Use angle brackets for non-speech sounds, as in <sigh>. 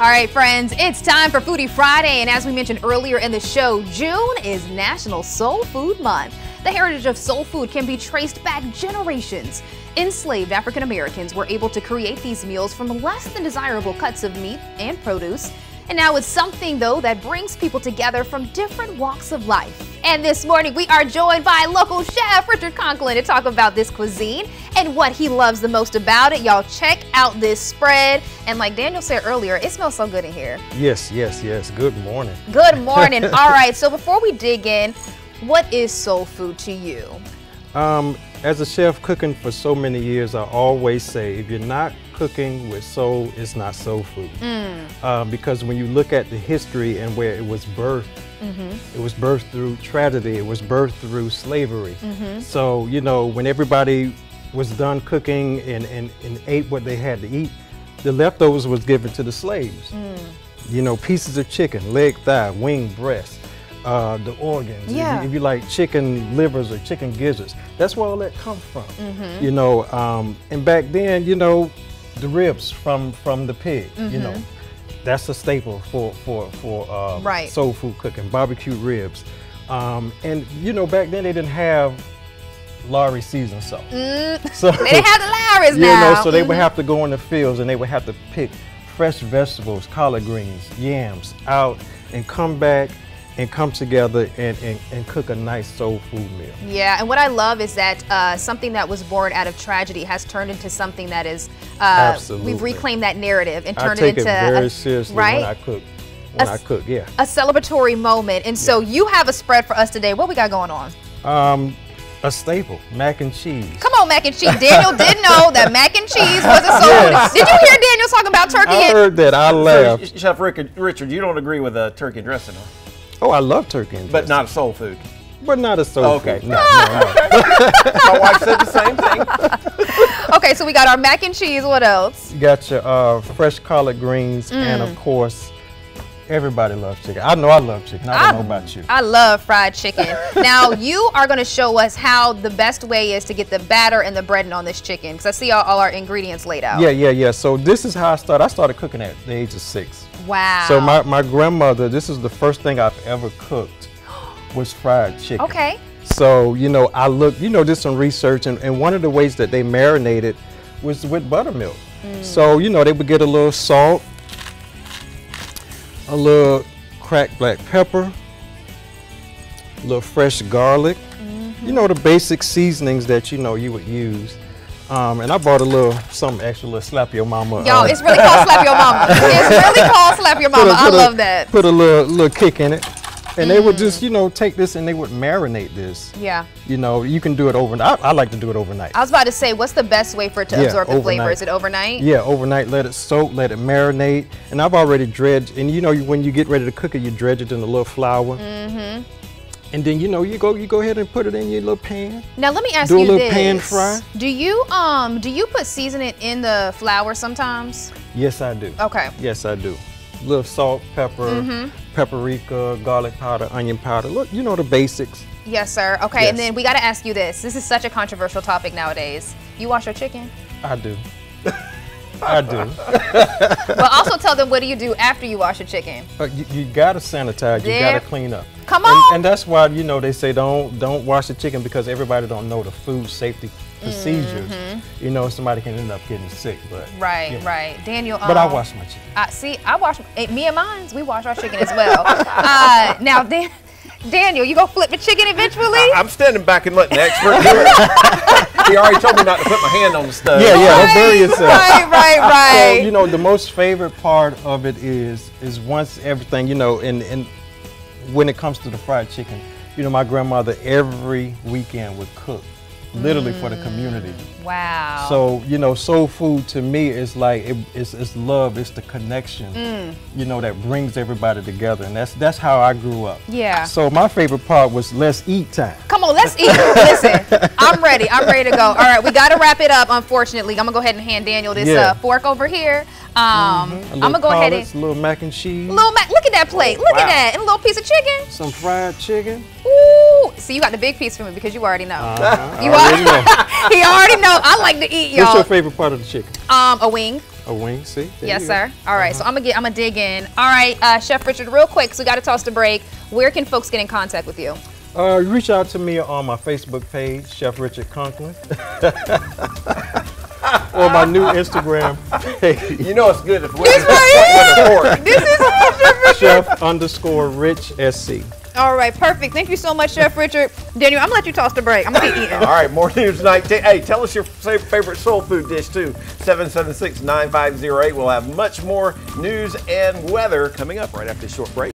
All right, friends, it's time for Foodie Friday. And as we mentioned earlier in the show, June is National Soul Food Month. The heritage of soul food can be traced back generations. Enslaved African Americans were able to create these meals from less than desirable cuts of meat and produce. And now it's something, though, that brings people together from different walks of life. And this morning, we are joined by local chef Richard Conklin to talk about this cuisine and what he loves the most about it. Y'all check out this spread. And like Daniel said earlier, it smells so good in here. Yes, yes, yes. Good morning. Good <laughs> morning. All right, so before we dig in, what is soul food to you? Um, as a chef cooking for so many years, I always say if you're not cooking with soul, it's not soul food. Mm. Uh, because when you look at the history and where it was birthed, mm -hmm. it was birthed through tragedy, it was birthed through slavery. Mm -hmm. So, you know, when everybody was done cooking and, and, and ate what they had to eat, the leftovers was given to the slaves. Mm. You know, pieces of chicken, leg, thigh, wing, breast uh, the organs. Yeah. If you, if you, like chicken livers or chicken gizzards, that's where all that comes from. Mm -hmm. You know, um, and back then, you know, the ribs from from the pig. Mm -hmm. You know, mm-hmm. that's a staple for for for uh, right. soul food cooking, barbecue ribs. Um, and you know, back then they didn't have Lawry season salt. Mm. <laughs> So <laughs> they have the Lawry's you now. know, so they would mm-hmm. have to go in the fields and they would have to pick fresh vegetables, collard greens, yams out, and come back and come together and, and, and, cook a nice soul food meal. Yeah, and what I love is that uh, something that was born out of tragedy has turned into something that is, uh, Absolutely. we've reclaimed that narrative and turned it into I take it very a, seriously right? when I cook. When a, I cook, yeah. A celebratory moment. And so yeah. you have a spread for us today. What we got going on? Um, a staple, mac and cheese. Come on, mac and cheese. Daniel did know that mac and cheese was a soul yes. Did you hear Daniel talking about turkey? I heard that. I laughed. So, Chef Richard, you don't agree with a turkey dressing, huh? Oh, I love turkey and But not soul food. But not a soul okay. food. No, no, no. <laughs> My wife said the same thing. <laughs> okay, so we got our mac and cheese. What else? You got your uh, fresh collard greens, mm. and of course, everybody loves chicken. I know I love chicken. I don't I, know about you. I love fried chicken. <laughs> now, you are going to show us how the best way is to get the batter and the breading on this chicken, because I see all, all our ingredients laid out. Yeah, yeah, yeah. So this is how I started. I started cooking at the age of six. Wow. So my, my grandmother, this is the first thing I've ever cooked was fried chicken. Okay. So, you know, I looked, you know, did some research and, and one of the ways that they marinated was with buttermilk. Mm. So, you know, they would get a little salt, a little cracked black pepper, a little fresh garlic, mm -hmm. you know, the basic seasonings that, you know, you would use. Um, and I bought a little something extra, little slap your mama. Yo, uh, it's really called slap your mama. <laughs> It's really called slap your mama. A, I love that. Put a little little kick in it. And mm. they would just, mm. you know, take this and they would marinate this. Yeah. You know, you can do it overnight. I, I like to do it overnight. I was about to say, what's the best way for it to yeah, absorb the overnight. flavor? Is it overnight? Yeah, overnight. Let it soak, let it marinate. And I've already dredged, and you know, when you get ready to cook it, you dredge it in a little flour. Mm-hmm. And then you know you go you go ahead and put it in your little pan. Now let me ask do you this. Do a little this. pan fry. Do you um do you put seasoning in the flour sometimes? Yes, I do. Okay. Yes, I do. A little salt, pepper, mm -hmm. paprika, garlic powder, onion powder. Look, you know the basics. Yes, sir. Okay, yes. and then we got to ask you this. This is such a controversial topic nowadays. You wash your chicken? I do. <laughs> I do. <laughs> but also tell them what do you do after you wash your chicken? Uh, you, you got to sanitize. You got to clean up. Come on. And, and, that's why you know they say don't don't wash the chicken because everybody don't know the food safety procedures. Mm -hmm. You know somebody can end up getting sick, but right, you know. right. Daniel. But um, I wash my chicken. I see. I wash eh, me and mine. We wash our chicken as well. uh, now then. Daniel, you gonna flip the chicken eventually? I, am standing back and letting the expert do it. <laughs> he already told me not to put my hand on the stove. Yeah, yeah, don't bury yourself. Right, right, right. So, you know, the most favorite part of it is is once everything, you know, and and when it comes to the fried chicken, you know, my grandmother every weekend would cook literally mm. for the community. Wow. So, you know, soul food to me is like, it, it's, it's love, it's the connection, mm. you know, that brings everybody together. And that's that's how I grew up. Yeah. So my favorite part was let's eat time. Come on, let's eat. <laughs> Listen, I'm ready. I'm ready to go. All right, we got to wrap it up, unfortunately. I'm going to go ahead and hand Daniel this yeah. uh, fork over here. Um, mm -hmm. I'm gonna go ahead and a little mac and cheese. Little mac. Look at that plate. Look wow. at that, and a little piece of chicken. Some fried chicken. Ooh. See, you got the big piece for me because you already know. Uh -huh. You already <laughs> know. he already know. I like to eat, y'all. What's your favorite part of the chicken? Um, a wing. A wing, see? There Yes, you go. sir. All right, so I'm gonna get, I'm gonna dig in. All right, uh, Chef Richard, real quick, so we got to toss the break. Where can folks get in contact with you? Uh, reach out to me on my Facebook page, Chef Richard Conklin, <laughs> or my new Instagram page, <laughs> You know it's good if we're This right report. This is Chef Richard. Chef underscore Rich SC. All right, perfect. Thank you so much, Chef Richard. Daniel, I'm gonna let you toss the break. I'm gonna keep eating. All right, more news tonight. Hey, tell us your favorite soul food dish too. 776-9508. We'll have much more news and weather coming up right after this short break.